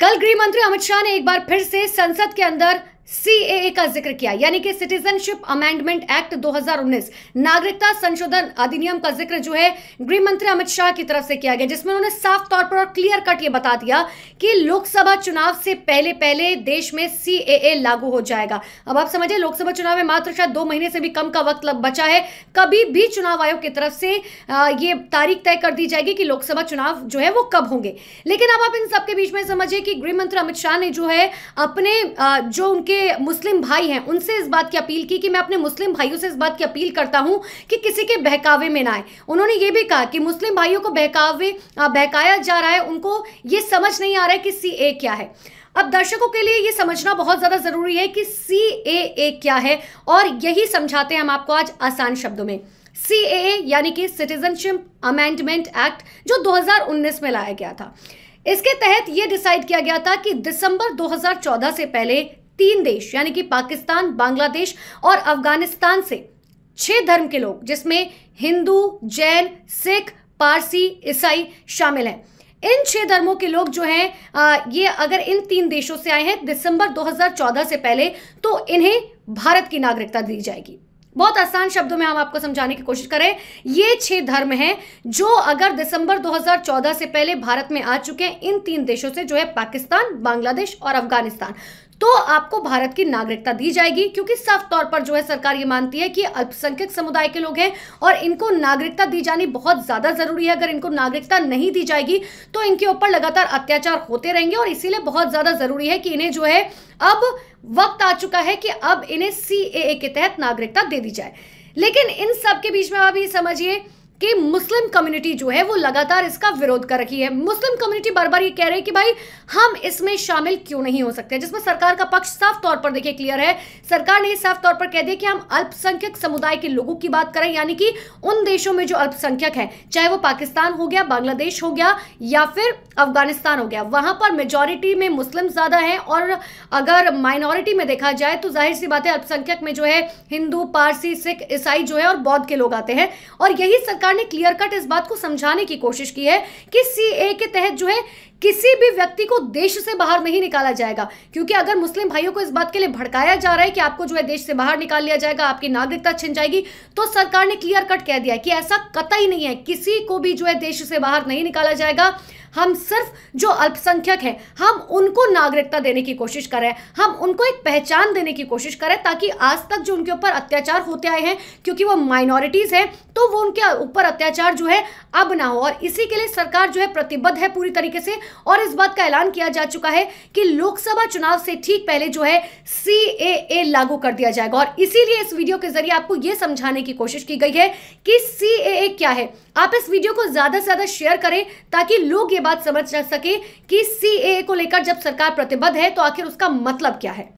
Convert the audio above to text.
कल गृह मंत्री अमित शाह ने एक बार फिर से संसद के अंदर सीएए का ज़िक्र किया, यानी कि सिटीजनशिप अमेंडमेंट एक्ट 2019 नागरिकता संशोधन अधिनियम का ज़िक्र जो है, गृह मंत्री अमित शाह की तरफ़ से किया गया, जिसमें उन्होंने साफ़ तौर पर और क्लियर कट ये बता दिया कि लोकसभा चुनाव से पहले पहले देश में सीएए लागू हो जाएगा। अब आप समझिए, लोकसभा चुनाव में मात्र शायद दो महीने से भी कम का वक्त बचा है। कभी भी चुनाव आयोग की तरफ़ से ये तारीख तय कर दी जाएगी कि लोकसभा चुनाव जो है वो कब होंगे। लेकिन अब आप इन सबके बीच में समझिए कि गृह मंत्री अमित शाह ने जो है, अपने जो उनके उनके मुस्लिम भाई हैं, उनसे इस बात की अपील की कि मैं अपने मुस्लिम भाइयों से इस बात की अपील करता हूँ कि किसी के बहकावे में ना आए। उन्होंने ये भी कहा कि मुस्लिम भाइयों को बहकावे बहकाया जा रहा है, उनको ये समझ नहीं आ रहा है कि सी ए क्या है। अब दर्शकों के लिए ये समझना बहुत ज़्यादा ज़रूरी है कि सी ए ए क्या है, और यही समझाते हैं हम आपको आज आसान शब्दों में। सी ए यानी कि सिटीजनशिप अमेंडमेंट एक्ट जो 2019 में लाया गया था। इसके तहत यह डिसाइड किया गया था कि दिसंबर 2014 से पहले तीन देश, यानी कि पाकिस्तान, बांग्लादेश और अफ़गानिस्तान से छह धर्म के लोग, जिसमें हिंदू, जैन, सिख, पारसी, ईसाई शामिल हैं। इन छह धर्मों के लोग जो हैं ये अगर इन तीन देशों से आए हैं दिसंबर 2014 से पहले तो इन्हें भारत की नागरिकता दी जाएगी। बहुत आसान शब्दों में हम आपको समझाने की कोशिश करें, ये छह धर्म हैं जो अगर दिसंबर 2014 से पहले भारत में आ चुके हैं, इन तीन देशों से जो है पाकिस्तान, बांग्लादेश और अफ़गानिस्तान। तो आपको भारत की नागरिकता दी जाएगी, क्योंकि साफ़ तौर पर जो है सरकार ये मानती है कि अल्पसंख्यक समुदाय के लोग हैं और इनको नागरिकता दी जानी बहुत ज़्यादा ज़रूरी है। अगर इनको नागरिकता नहीं दी जाएगी तो इनके ऊपर लगातार अत्याचार होते रहेंगे और इसीलिए बहुत ज़्यादा ज़रूरी है कि इन्हें जो है अब वक्त आ चुका है कि अब इन्हें सीएए के तहत नागरिकता दे दी जाए। लेकिन इन सब के बीच में आप ये समझिए कि मुस्लिम कम्युनिटी जो है वो लगातार इसका विरोध कर रही है। मुस्लिम कम्युनिटी बार बार ये कह रहे हैं कि भाई, हम इसमें शामिल क्यों नहीं हो सकते? जिसमें सरकार का पक्ष साफ़ तौर पर देखिए क्लियर है। सरकार ने साफ़ तौर पर कह दिया कि हम अल्पसंख्यक समुदाय के लोगों की बात करें, यानी कि उन देशों में जो अल्पसंख्यक है, चाहे वो पाकिस्तान हो गया, बांग्लादेश हो गया, या फिर अफ़गानिस्तान हो गया। वहाँ पर मेजोरिटी में मुस्लिम ज़्यादा है और अगर माइनॉरिटी में देखा जाए तो ज़ाहिर सी बात है, अल्पसंख्यक में जो है हिंदू, पारसी, सिख, ईसाई जो है और बौद्ध के लोग आते हैं। और यही सरकार सरकार ने क्लियर कट इस बात को समझाने की कोशिश की है कि सीए के तहत जो है किसी भी व्यक्ति को देश से बाहर नहीं निकाला जाएगा। क्योंकि अगर मुस्लिम भाइयों को इस बात के लिए भड़काया जा रहा है कि आपको जो है देश से बाहर निकाल लिया जाएगा, आपकी नागरिकता छिन जाएगी तो सरकार ने क्लियर कट कह दिया कि ऐसा कतई नहीं है। किसी को भी जो है देश से बाहर नहीं निकाला जाएगा। हम सिर्फ़ जो अल्पसंख्यक हैं, हम उनको नागरिकता देने की कोशिश करें हम उनको एक पहचान देने की कोशिश करें ताकि आज तक जो उनके ऊपर अत्याचार होते आए हैं, क्योंकि वो माइनॉरिटीज हैं तो वो उनके ऊपर अत्याचार जो है अब ना हो। और इसी के लिए सरकार जो है प्रतिबद्ध है पूरी तरीके से। और इस बात का ऐलान किया जा चुका है कि लोकसभा चुनाव से ठीक पहले जो है सीएए लागू कर दिया जाएगा। और इसीलिए इस वीडियो के ज़रिए आपको यह समझाने की कोशिश की गई है कि सीएए क्या है। आप इस वीडियो को ज़्यादा से ज़्यादा शेयर करें ताकि लोग ये बात समझ सके कि सी को लेकर जब सरकार प्रतिबद्ध है तो आखिर उसका मतलब क्या है।